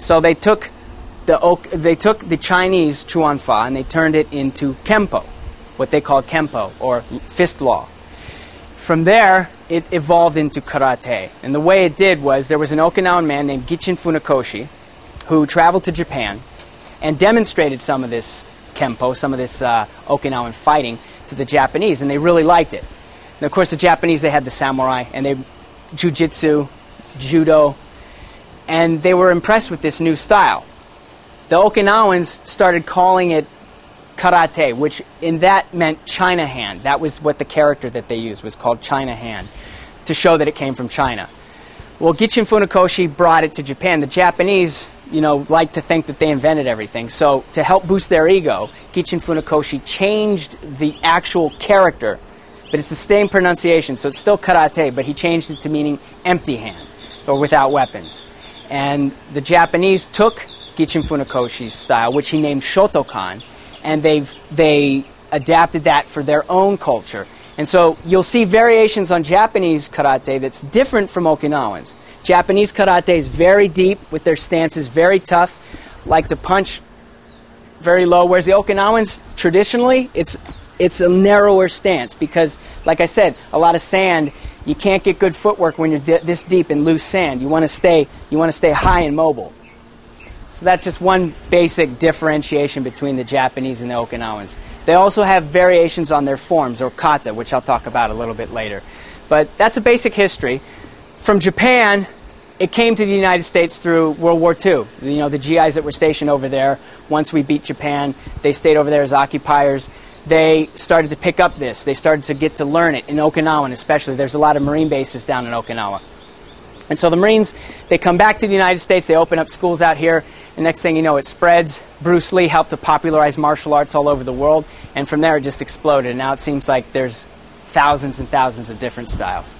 So they took the they took the Chinese Chuan Fa and they turned it into Kempo, what they call Kempo or fist law. From there, it evolved into karate. And the way it did was there was an Okinawan man named Gichin Funakoshi who traveled to Japan and demonstrated some of this Kempo, some of this uh, Okinawan fighting to the Japanese, and they really liked it. And of course, the Japanese, they had the samurai and they jujitsu, judo, and they were impressed with this new style. The Okinawans started calling it karate, which in that meant China hand. That was what the character that they used was called China hand to show that it came from China. Well, Gichin Funakoshi brought it to Japan. The Japanese, you know, like to think that they invented everything. So to help boost their ego, Gichin Funakoshi changed the actual character, but it's the same pronunciation, so it's still karate, but he changed it to meaning empty hand or without weapons. And the Japanese took Gichin Funakoshi's style, which he named Shotokan, and they've they adapted that for their own culture. And so you'll see variations on Japanese karate that's different from Okinawans. Japanese karate is very deep with their stances, very tough, like to punch very low, whereas the Okinawans traditionally it's it's a narrower stance because, like I said, a lot of sand. You can't get good footwork when you're this deep in loose sand. You want to stay you want to stay high and mobile. So that's just one basic differentiation between the Japanese and the Okinawans. They also have variations on their forms, or kata, which I'll talk about a little bit later. But that's a basic history. From Japan, it came to the United States through World War II. You know, the GIs that were stationed over there, once we beat Japan, they stayed over there as occupiers. They started to pick up this. They started to get to learn it in Okinawa, especially. There's a lot of Marine bases down in Okinawa. And so the Marines, they come back to the United States, they open up schools out here, and next thing you know, it spreads. Bruce Lee helped to popularize martial arts all over the world, and from there it just exploded. And now it seems like there's thousands and thousands of different styles.